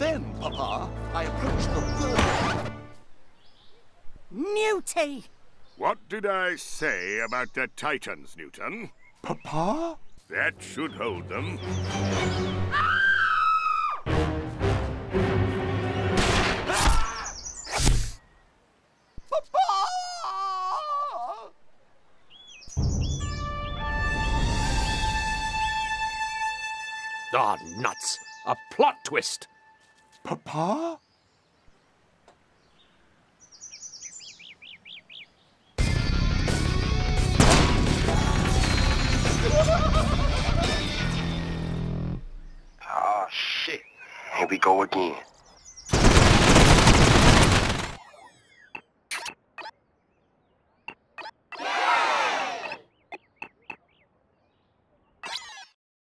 And then, Papa, I approached the third. Newty! What did I say about the Titans, Newton? Papa? That should hold them. Papa! Ah, nuts! A plot twist! Papa? Oh, ah, shit. Here we go again.